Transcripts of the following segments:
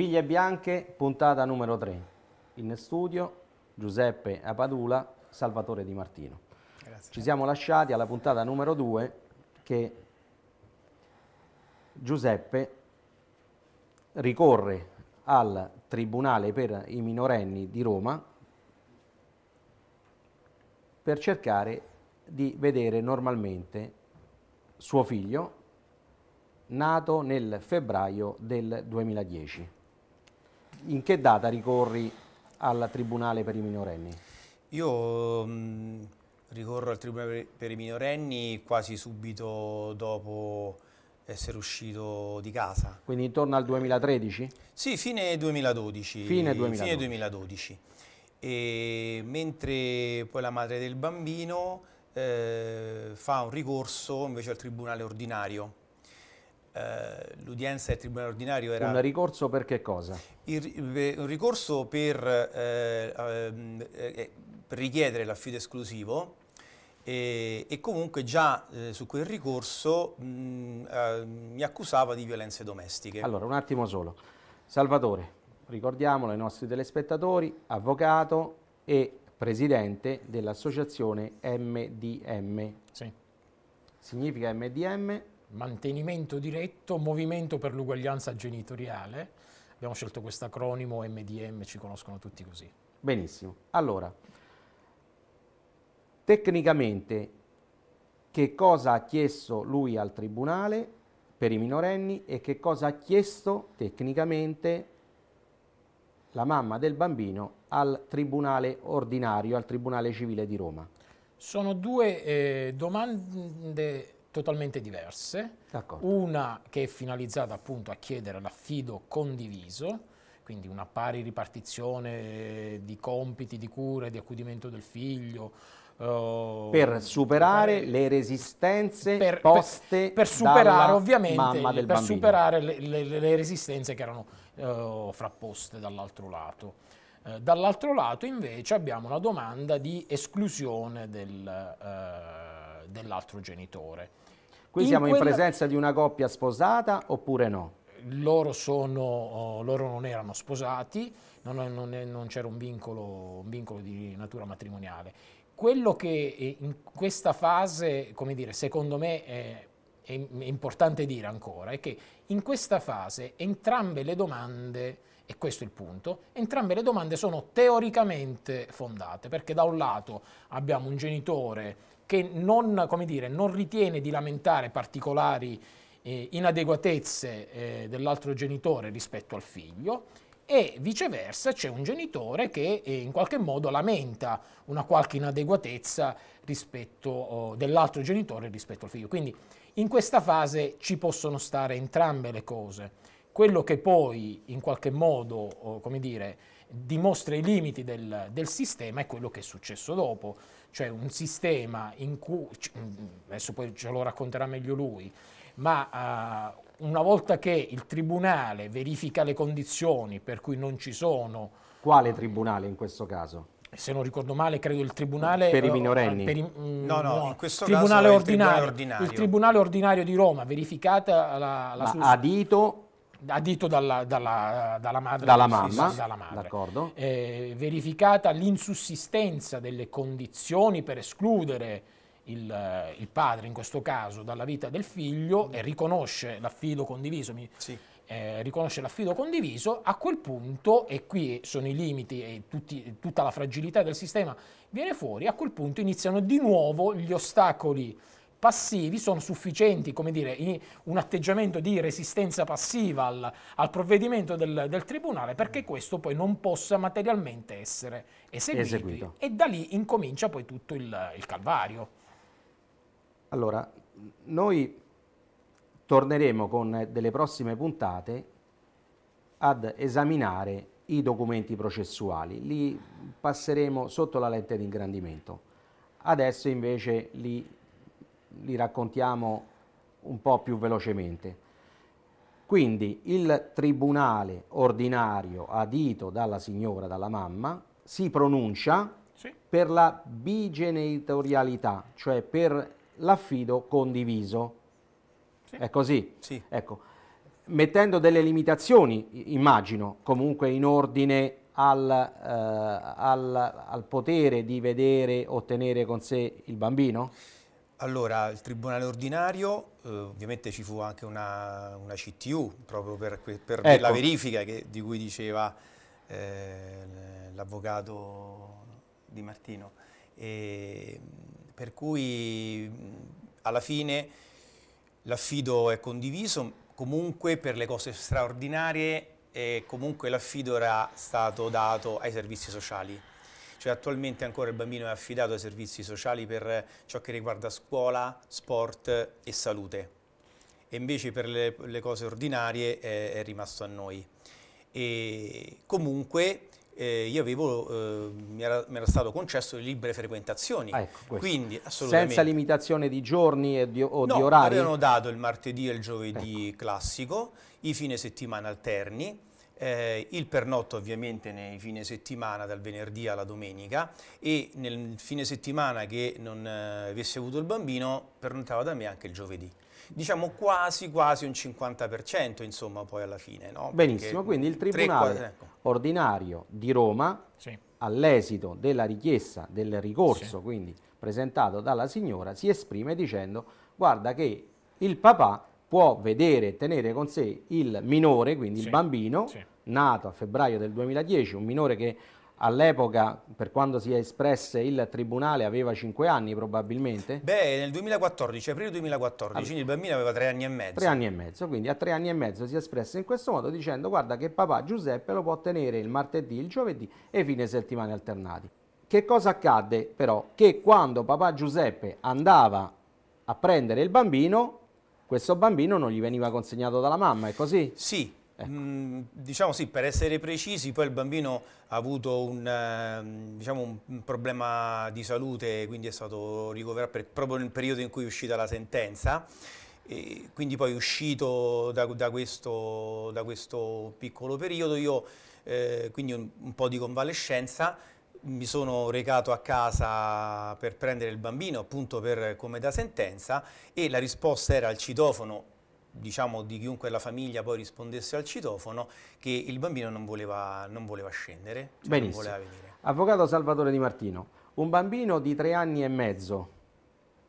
Biglie bianche, puntata numero 3. In studio Giuseppe Apadula, Salvatore Di Martino. Grazie. Ci siamo lasciati alla puntata numero 2 che Giuseppe ricorre al Tribunale per i minorenni di Roma per cercare di vedere normalmente suo figlio nato nel febbraio del 2010 in che data ricorri al Tribunale per i minorenni? Io mh, mm, ricorro al Tribunale per i minorenni quasi subito dopo essere uscito di casa. Quindi intorno al 2013? Sì, fine 2012. Fine 2012. Fine 2012. E mentre poi la madre del bambino eh, fa un ricorso invece al Tribunale ordinario eh, l'udienza del Tribunale ordinario era... Un ricorso per che cosa? Il, un ricorso per, eh, ehm, eh, per richiedere l'affido esclusivo e, e, comunque già eh, su quel ricorso mh, eh, mi accusava di violenze domestiche. Allora, un attimo solo. Salvatore, ricordiamolo ai nostri telespettatori, avvocato e presidente dell'associazione MDM. Sì. Significa MDM? Mantenimento diretto, movimento per l'uguaglianza genitoriale. Abbiamo scelto questo acronimo MDM, ci conoscono tutti così. Benissimo. Allora, tecnicamente che cosa ha chiesto lui al Tribunale per i minorenni e che cosa ha chiesto tecnicamente la mamma del bambino al Tribunale ordinario, al Tribunale civile di Roma? Sono due eh, domande totalmente diverse. Una che è finalizzata appunto a chiedere l'affido condiviso, quindi una pari ripartizione di compiti, di cure, di accudimento del figlio. Uh, per superare per, le resistenze per, poste per, per superare ovviamente per bambino. superare le, le, le, resistenze che erano uh, frapposte dall'altro lato. Uh, dall'altro lato invece abbiamo una domanda di esclusione del, dell'altro genitore. Qui in siamo quella... in presenza di una coppia sposata oppure no? Loro, sono, oh, loro non erano sposati, non, non, non c'era un vincolo, un vincolo di natura matrimoniale. Quello che in questa fase, come dire, secondo me è, è importante dire ancora, è che in questa fase entrambe le domande e questo è il punto, entrambe le domande sono teoricamente fondate, perché da un lato abbiamo un genitore che non, dire, non ritiene di lamentare particolari eh, inadeguatezze eh, dell'altro genitore rispetto al figlio e viceversa c'è un genitore che eh, in qualche modo lamenta una qualche inadeguatezza oh, dell'altro genitore rispetto al figlio. Quindi in questa fase ci possono stare entrambe le cose. Quello che poi in qualche modo, oh, come dire, dimostra i limiti del, del sistema è quello che è successo dopo cioè un sistema in cui, adesso poi ce lo racconterà meglio lui, ma uh, una volta che il Tribunale verifica le condizioni per cui non ci sono... Quale Tribunale in questo caso? se non ricordo male, credo il tribunale... Per i eh, minorenni? Per i, mm, no, no, in questo tribunale caso ordinario, il tribunale ordinario. Il tribunale ordinario di Roma, verificata la... la Ma adito adito dalla, dalla, dalla madre. Dalla mamma, sì, dalla madre. Eh, verificata l'insussistenza delle condizioni per escludere il, il, padre, in questo caso, dalla vita del figlio e riconosce l'affido condiviso, mi, sì. eh, riconosce l'affido condiviso, a quel punto, e qui sono i limiti e tutti, tutta la fragilità del sistema viene fuori, a quel punto iniziano di nuovo gli ostacoli passivi sono sufficienti, come dire, un atteggiamento di resistenza passiva al, al provvedimento del, del, Tribunale perché questo poi non possa materialmente essere eseguito, eseguito. e da lì incomincia poi tutto il, il calvario. Allora, noi torneremo con delle prossime puntate ad esaminare i documenti processuali, li passeremo sotto la lente di ingrandimento. Adesso invece li li raccontiamo un po' più velocemente. Quindi il tribunale ordinario adito dalla signora, dalla mamma, si pronuncia sì. per la bigenitorialità, cioè per l'affido condiviso. Sì. È così? Sì. Ecco. mettendo delle limitazioni, immagino, comunque in ordine al, eh, al, al potere di vedere o tenere con sé il bambino? Allora, il tribunale ordinario, eh, ovviamente ci fu anche una, una CTU proprio per, per ecco. la verifica che, di cui diceva eh, l'avvocato Di Martino. E, per cui alla fine l'affido è condiviso, comunque per le cose straordinarie e comunque l'affido era stato dato ai servizi sociali. Cioè attualmente ancora il bambino è affidato ai servizi sociali per ciò che riguarda scuola, sport e salute e invece per le, le cose ordinarie è, è, rimasto a noi. E comunque eh, io avevo, eh, mi, era, mi, era, stato concesso le libere frequentazioni, ah, ecco quindi assolutamente... Senza limitazione di giorni di, o no, di orari? avevano dato il martedì e il giovedì ecco. classico, i fine settimana alterni, eh, il pernotto ovviamente nei fine settimana dal venerdì alla domenica e nel fine settimana che non eh, avesse avuto il bambino pernottava da me anche il giovedì. Diciamo quasi quasi un 50% insomma poi alla fine. No? Benissimo, Perché quindi il Tribunale 3, ecco. ordinario di Roma sì. all'esito della richiesta del ricorso sì. quindi presentato dalla signora si esprime dicendo guarda che il papà può vedere e tenere con sé il minore, quindi sì, il bambino, sì. Nato a febbraio del 2010, un minore che all'epoca, per quando si espresse il tribunale, aveva 5 anni probabilmente? Beh, nel 2014, aprile 2014, ah, quindi il bambino aveva 3 anni e mezzo. 3 anni e mezzo, quindi a 3 anni e mezzo si espresse in questo modo dicendo guarda che papà Giuseppe lo può tenere il martedì, il giovedì e fine settimane alternati. Che cosa accadde però? Che quando papà Giuseppe andava a prendere il bambino, questo bambino non gli veniva consegnato dalla mamma, è così? Sì, ecco. mm, diciamo sì, per essere precisi, poi il bambino ha avuto un, eh, diciamo un, problema di salute, quindi è stato ricoverato per, proprio nel periodo in cui è uscita la sentenza, e quindi poi uscito da, da, questo, da questo, piccolo periodo, io eh, quindi un, un po' di convalescenza, mi sono recato a casa per prendere il bambino appunto per, come da sentenza e la risposta era al citofono diciamo di chiunque della famiglia poi rispondesse al citofono che il bambino non voleva, non voleva scendere cioè Benissimo. Voleva Avvocato Salvatore Di Martino un bambino di tre anni e mezzo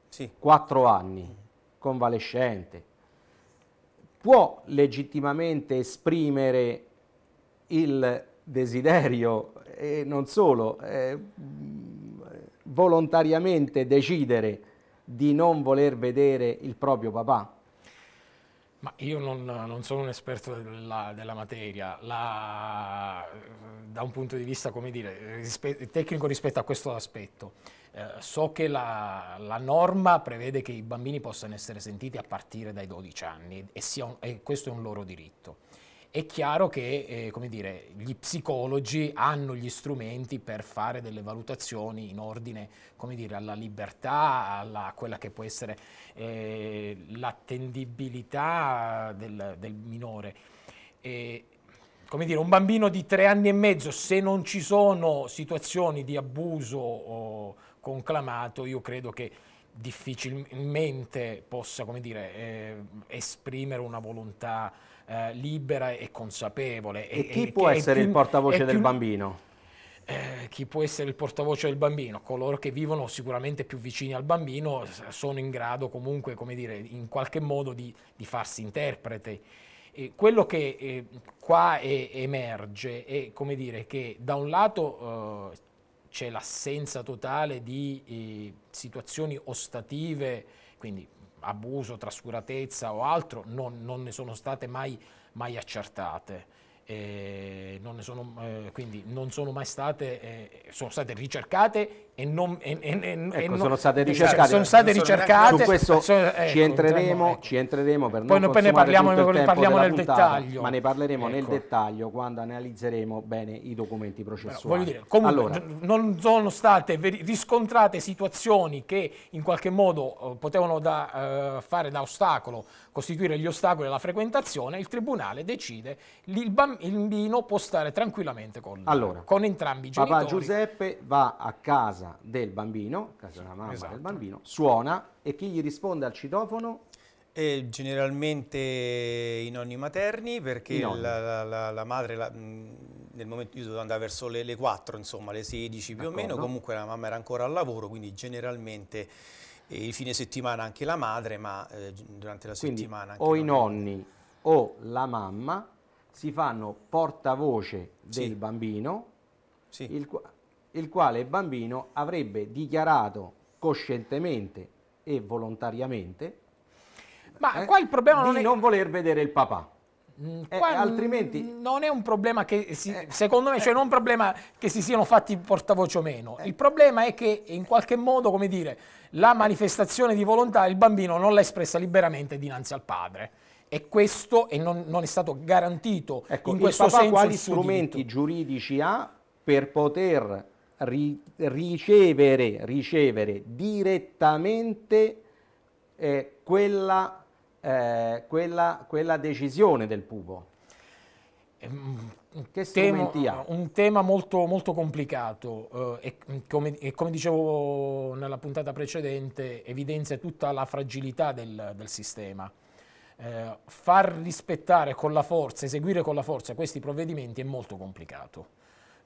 sì. quattro anni convalescente può legittimamente esprimere il desiderio e non solo, eh, volontariamente decidere di non voler vedere il proprio papà? Ma io non, non sono un esperto della, della materia, la, da un punto di vista dire, rispe, tecnico rispetto a questo aspetto. Eh, so che la, la, norma prevede che i bambini possano essere sentiti a partire dai 12 anni e, un, e questo è un loro diritto. È chiaro che eh, dire, gli psicologi hanno gli strumenti per fare delle valutazioni in ordine dire, alla libertà, a quella che può essere eh, l'attendibilità del, del, minore. E, come dire, un bambino di tre anni e mezzo, se non ci sono situazioni di abuso conclamato, io credo che difficilmente possa dire, eh, esprimere una volontà eh, libera e consapevole. E, e chi e, può essere più, il portavoce del più, bambino? Eh, chi può essere il portavoce del bambino? Coloro che vivono sicuramente più vicini al bambino sono in grado comunque, come dire, in qualche modo di, di farsi interprete. E quello che eh, qua è, emerge è come dire, che da un lato eh, c'è l'assenza totale di eh, situazioni ostative, quindi abuso, trascuratezza o altro non, non ne sono state mai, mai accertate. Non sono, eh, quindi non sono mai state, eh, sono state ricercate e non, e, e, ecco, e non sono state ricercate, sono state ricercate su questo sono, ecco, ci, entreremo, ecco. ci entreremo per poi non poi ne parliamo, ne parliamo nel puntata, dettaglio ma ne parleremo ecco. nel dettaglio quando analizzeremo bene i documenti processuali dire, comunque allora. non sono state riscontrate situazioni che in qualche modo uh, potevano da, uh, fare da ostacolo costituire gli ostacoli alla frequentazione il tribunale decide il bambino può stare tranquillamente con, allora, con entrambi i genitori papà Giuseppe va a casa del bambino, casa della mamma esatto. del bambino, suona e chi gli risponde al citofono? E generalmente i nonni materni perché nonni. La, la- la madre la- mh, nel momento io dovevo andare verso le, le 4 insomma le 16 più o meno comunque la mamma era ancora al lavoro quindi generalmente eh, il fine settimana anche la madre ma eh, durante la Quindi settimana o i nonni. o la mamma si fanno portavoce del Sì. bambino, Sì. il, il quale il bambino avrebbe dichiarato coscientemente e volontariamente Ma eh, qua il problema di non è... non voler vedere il papà. Mm, Eh, altrimenti- mm, non è un problema che si- Eh, secondo me cioè non un problema che si siano fatti portavoce o meno Eh. il problema è che in qualche modo come dire la manifestazione di volontà il bambino non l'ha espressa liberamente dinanzi al padre e questo e non, non è stato garantito Ecco, in questo papà senso quali strumenti diritto. giuridici ha per poter ri- ricevere, ricevere direttamente eh, quella, eh, quella- quella decisione del pupo? Ehm, Che tema-? Un tema molto, molto complicato eh, e, come, e come dicevo nella puntata precedente evidenzia tutta la fragilità del, del sistema. Eh, far rispettare con la forza, eseguire con la forza questi provvedimenti è molto complicato.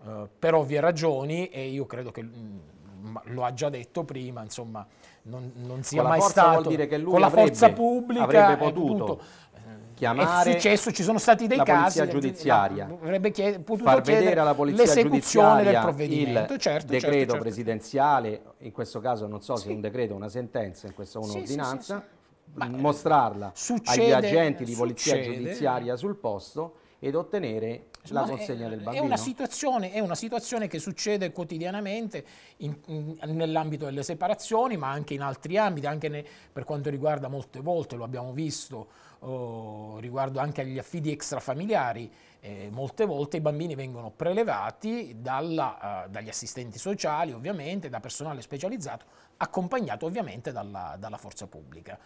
Eh, per ovvie ragioni e io credo che mm, ma lo ha già detto prima, insomma, non, non sia mai stato vuol dire che lui con la avrebbe- forza pubblica avrebbe potuto eh, chiamare è successo, ci sono stati dei la casi polizia giudiziaria, la- avrebbe chied- potuto far vedere alla polizia l'esecuzione del giudiziaria provvedimento, il certo, decreto certo, certo. presidenziale, in questo caso non so se Sì. è un decreto o una sentenza, in questo sì, un'ordinanza, sì, sì. Eh, mostrarla agli succede- agenti di polizia succede. giudiziaria sul posto ed ottenere la consegna è- del È bambino. una, situazione, è una situazione che succede quotidianamente nell'ambito delle separazioni, ma anche in altri ambiti, anche ne- per quanto riguarda molte volte, lo abbiamo visto, oh, riguardo anche agli affidi extrafamiliari, eh, molte volte i bambini vengono prelevati dalla, eh, dagli assistenti sociali, ovviamente, da personale specializzato, accompagnato ovviamente dalla, dalla forza pubblica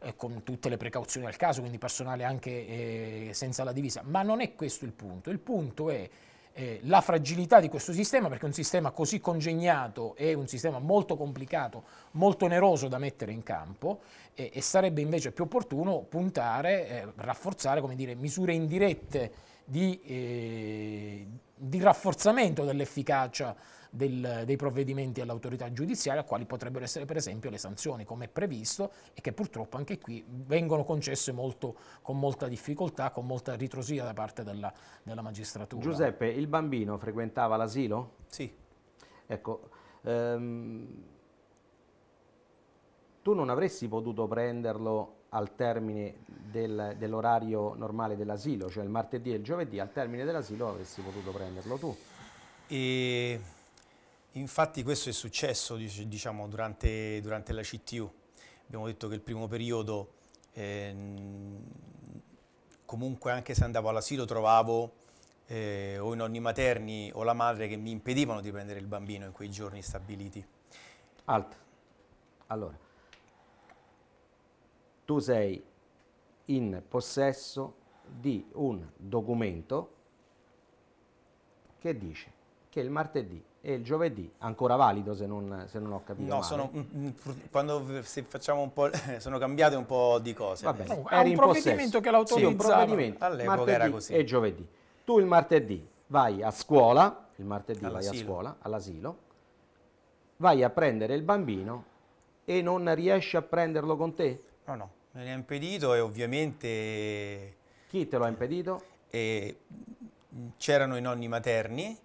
eh, con tutte le precauzioni al caso, quindi personale anche eh, senza la divisa. Ma non è questo il punto, il punto è eh, la fragilità di questo sistema, perché un sistema così congegnato è un sistema molto complicato, molto oneroso da mettere in campo e, e sarebbe invece più opportuno puntare, eh, rafforzare come dire, misure indirette di, eh, di rafforzamento dell'efficacia del- dei provvedimenti all'autorità giudiziaria, quali potrebbero essere per esempio le sanzioni, come è previsto, e che purtroppo anche qui vengono concesse molto, con molta difficoltà, con molta ritrosia da parte della, della magistratura. Giuseppe, il bambino frequentava l'asilo? Sì. Ecco, ehm, tu non avresti potuto prenderlo al termine del- dell'orario normale dell'asilo, cioè il martedì e il giovedì, al termine dell'asilo avresti potuto prenderlo tu. E infatti questo è successo dic- diciamo, durante, durante la CTU. Abbiamo detto che il primo periodo, ehm, comunque anche se andavo all'asilo, trovavo eh, o i nonni materni o la madre che mi impedivano di prendere il bambino in quei giorni stabiliti. Alt. Allora, tu sei in possesso di un documento che dice che il martedì e il giovedì, ancora valido se non, se non ho capito No, male, sono, mm, mm, quando se facciamo un po', sono cambiate un po' di cose. Va bene, ha eri un provvedimento possesso. che l'autorizzava. Sì, un provvedimento, All'epoca martedì era così. e giovedì. Tu il martedì vai a scuola, il martedì vai a All'asilo. scuola, all'asilo, vai a prendere il bambino e non riesci a prenderlo con te? No, no, me ne ha impedito e ovviamente Chi te lo ha impedito? eh, c'erano i nonni materni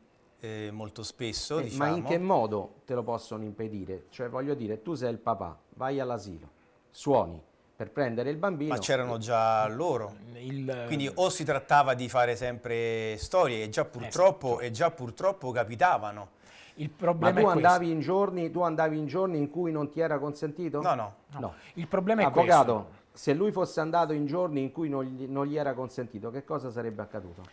eh, molto spesso, Eh, diciamo. Ma in che modo te lo possono impedire? Cioè voglio dire, tu sei il papà, vai all'asilo, suoni per prendere il bambino. Ma c'erano già loro. Il- Quindi o si trattava di fare sempre storie e già purtroppo, e già purtroppo capitavano. il Ma problema tu è questo. andavi, in giorni, tu andavi in giorni in cui non ti era consentito? No, no. No. Il problema è Avvocato, questo. se lui fosse andato in giorni in cui non gli, non gli era consentito, che cosa sarebbe accaduto?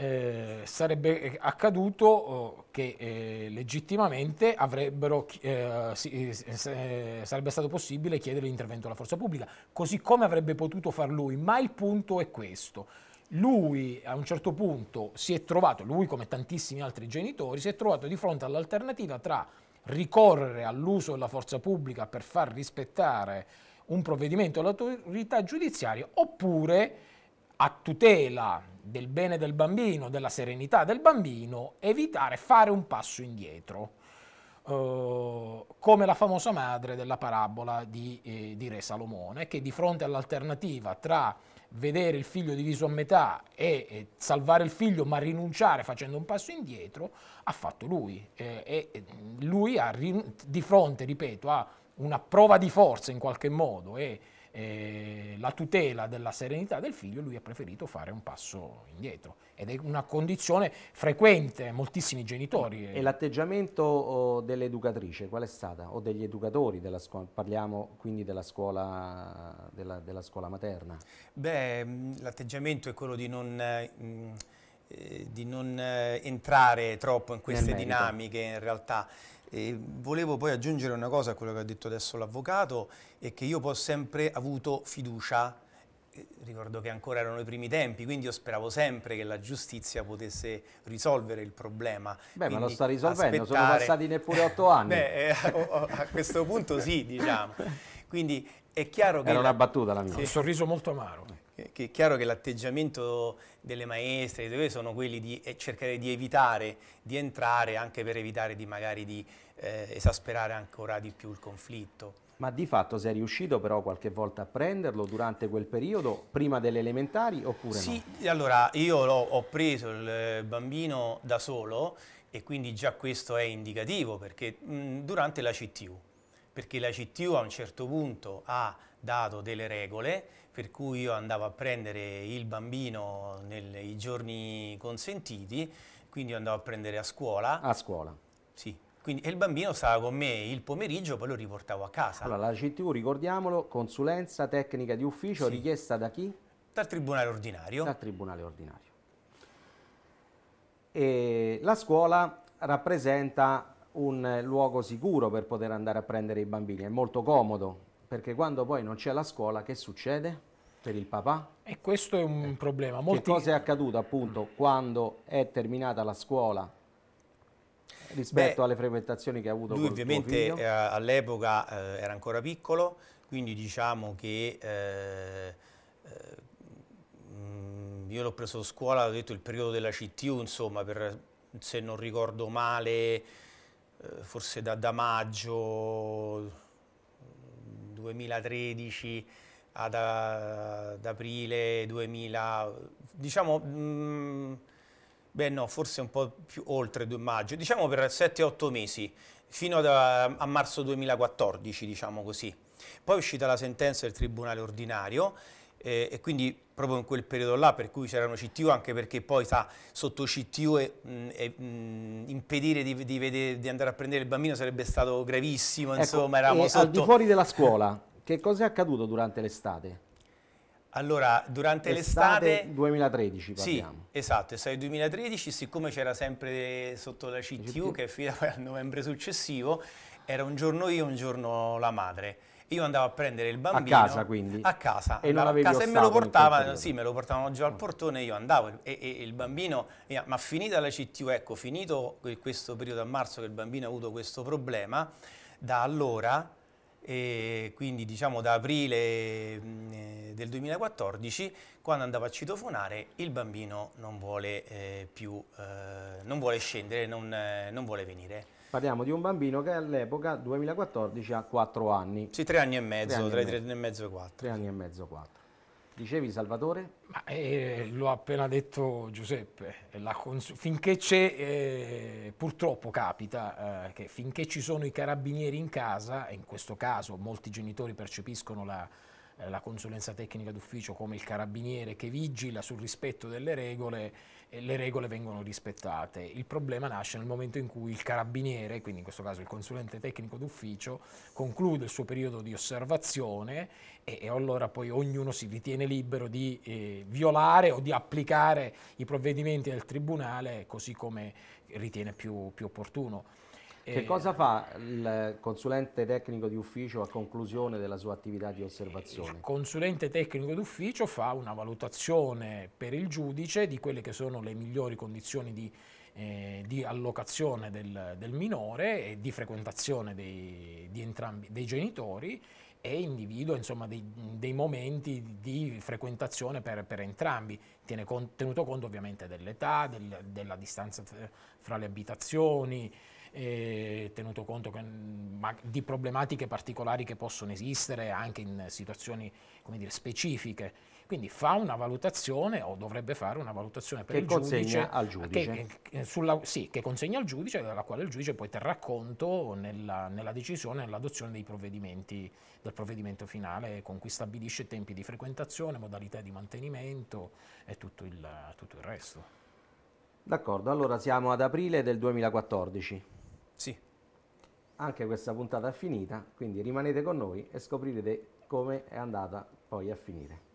Eh, sarebbe accaduto oh, che eh, legittimamente eh, si- eh, sarebbe stato possibile chiedere l'intervento della forza pubblica, così come avrebbe potuto far lui, ma il punto è questo. Lui a un certo punto si è trovato, lui come tantissimi altri genitori, si è trovato di fronte all'alternativa tra ricorrere all'uso della forza pubblica per far rispettare un provvedimento dell'autorità giudiziaria oppure a tutela del bene del bambino, della serenità del bambino, evitare fare un passo indietro. Uh, come la famosa madre della parabola di, eh, di Re Salomone, che di fronte all'alternativa tra vedere il figlio diviso a metà e, e, salvare il figlio ma rinunciare facendo un passo indietro, ha fatto lui. Eh, e lui ha di fronte, ripeto, a una prova di forza in qualche modo e eh, la tutela della serenità del figlio, lui ha preferito fare un passo indietro. Ed è una condizione frequente, moltissimi genitori. E l'atteggiamento oh, dell'educatrice qual è stata? O degli educatori della scuola? Parliamo quindi della scuola, della, della scuola materna. Beh, mm, l'atteggiamento è quello di non... Eh, di non eh, entrare troppo in queste dinamiche in realtà e volevo poi aggiungere una cosa a quello che ha detto adesso l'avvocato, è che io ho sempre avuto fiducia, ricordo che ancora erano i primi tempi, quindi io speravo sempre che la giustizia potesse risolvere il problema. Beh, quindi ma lo sta risolvendo, aspettare... sono passati neppure otto anni. Beh, eh, a questo punto sì, diciamo. Quindi è chiaro che... Era una battuta la mia. Sì. Un sorriso molto amaro. Che è chiaro che l'atteggiamento delle maestre sono quelli di eh, cercare di evitare di entrare anche per evitare di magari di eh, esasperare ancora di più il conflitto. Ma di fatto sei riuscito però qualche volta a prenderlo durante quel periodo, prima delle elementari oppure sì, no? Sì, allora io ho preso il bambino da solo e quindi già questo è indicativo perché mh, durante la CTU, perché la CTU a un certo punto ha dato delle regole per cui io andavo a prendere il bambino nei giorni consentiti, quindi andavo a prendere a scuola. A scuola? Sì, quindi, e il bambino stava con me il pomeriggio, poi lo riportavo a casa. Allora, la CTU, ricordiamolo, consulenza tecnica di ufficio sì. richiesta da chi? Dal Tribunale Ordinario. Dal Tribunale Ordinario. E la scuola rappresenta un luogo sicuro per poter andare a prendere i bambini, è molto comodo, perché quando poi non c'è la scuola, che succede? Per il papà? E questo è un problema. Molti... Che cosa è accaduto appunto quando è terminata la scuola rispetto Beh, alle frequentazioni che ha avuto lui ovviamente eh, all'epoca eh, era ancora piccolo quindi diciamo che eh, eh io l'ho preso a scuola ho detto il periodo della CTU insomma per, se non ricordo male eh, forse da, da maggio 2013 ad, ad aprile 2000, diciamo, mh, mm, beh no, forse un po' più oltre 2 maggio, diciamo per 7-8 mesi, fino a, a marzo 2014, diciamo così. Poi è uscita la sentenza del Tribunale Ordinario eh, e quindi proprio in quel periodo là per cui c'erano CTU anche perché poi sa, sotto CTU e, mm, e mh, mm, impedire di, di, vedere, di, andare a prendere il bambino sarebbe stato gravissimo ecco, insomma eravamo sotto... al di fuori della scuola che cosa è accaduto durante l'estate? Allora, durante l'estate... 2013 parliamo. Sì, esatto, estate 2013, siccome c'era sempre sotto la CTU, che è finita al novembre successivo, era un giorno io, un giorno la madre. Io andavo a prendere il bambino. A casa quindi? A casa. E non a casa e me lo portavano, sì, me lo portavano giù al portone, io andavo e, e il bambino, ma finita la CTU, ecco, finito questo periodo a marzo che il bambino ha avuto questo problema, da allora e quindi diciamo da aprile mh, eh, del 2014 quando andavo a citofonare il bambino non vuole eh, più eh, non vuole scendere non, eh, non, vuole venire. Parliamo di un bambino che all'epoca 2014 ha 4 anni. Sì 3 anni e mezzo tra i 3 anni e mezzo e 4 3 anni e mezzo 4 Dicevi Salvatore? Ma, eh, l'ho appena detto Giuseppe, finché c'è, eh, purtroppo capita eh, che finché ci sono i carabinieri in casa, e in questo caso molti genitori percepiscono la, eh, la consulenza tecnica d'ufficio come il carabiniere che vigila sul rispetto delle regole, le regole vengono rispettate. Il problema nasce nel momento in cui il carabiniere, quindi in questo caso il consulente tecnico d'ufficio, conclude il suo periodo di osservazione e, e allora poi ognuno si ritiene libero di eh, violare o di applicare i provvedimenti del tribunale così come ritiene più, più opportuno. Che cosa fa il consulente tecnico di ufficio a conclusione della sua attività di osservazione? Il consulente tecnico d'ufficio fa una valutazione per il giudice di quelle che sono le migliori condizioni di, eh, di allocazione del, del, minore e di frequentazione dei, di entrambi, dei genitori e individua insomma, dei, dei, momenti di frequentazione per, per entrambi, Tiene con, tenuto conto ovviamente dell'età, del, della distanza fra le abitazioni, eh, tenuto conto che, ma, di problematiche particolari che possono esistere anche in situazioni dire, specifiche. Quindi fa una valutazione o dovrebbe fare una valutazione per che il giudice. Al giudice. Che, sulla, sì, che consegna al giudice, dalla quale il giudice poi terrà conto nella, nella decisione, nell'adozione dei provvedimenti, del provvedimento finale con cui stabilisce tempi di frequentazione, modalità di mantenimento e tutto il, tutto il resto. D'accordo, allora siamo ad aprile del 2014. Sì. Anche questa puntata è finita, quindi rimanete con noi e scoprirete come è andata poi a finire.